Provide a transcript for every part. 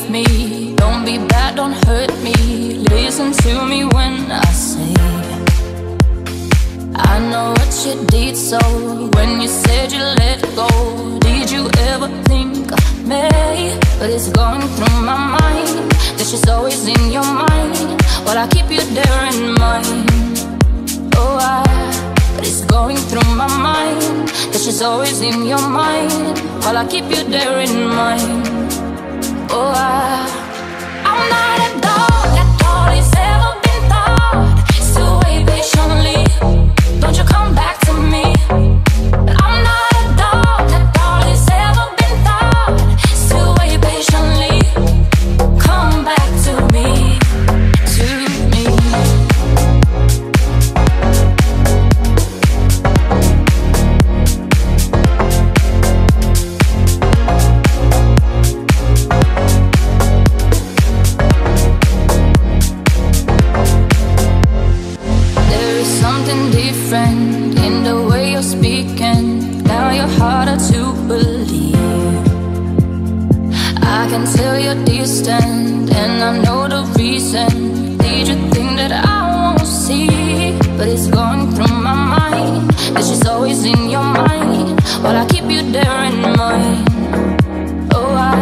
leave me. Don't be bad, don't hurt me. Listen to me when I say. I know what you did, so when you said you let go, did you ever think of me? But it's going through my mind that she's always in your mind. Well, I keep you there in mind. Oh, I. But it's going through my mind that she's always in your mind. While I keep you there in mind. Oh. I'm not a dog different in the way you're speaking. Now you're harder to believe. I can tell you're distant, and I know the reason. Did you think that I won't see? But it's going through my mind that she's always in your mind. While I keep you there in mind. Oh, I.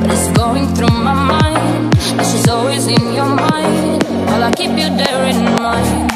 But it's going through my mind that she's always in your mind. While I keep you there in mind.